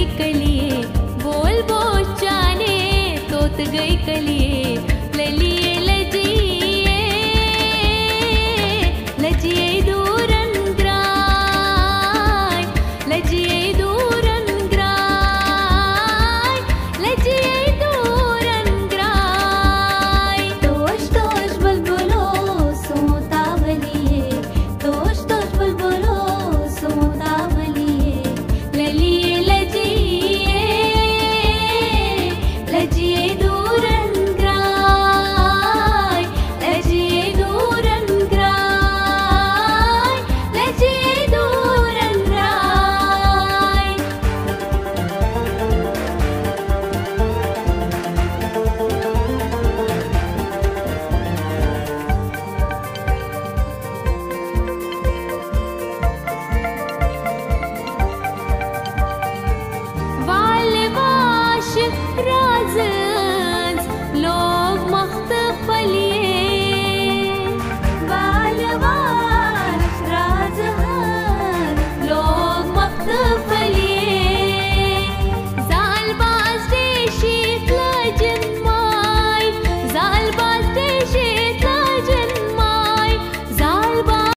गई कलिए बोल बोल जाने तोत गई कलिए।